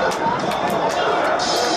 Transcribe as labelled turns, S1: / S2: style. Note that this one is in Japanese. S1: よし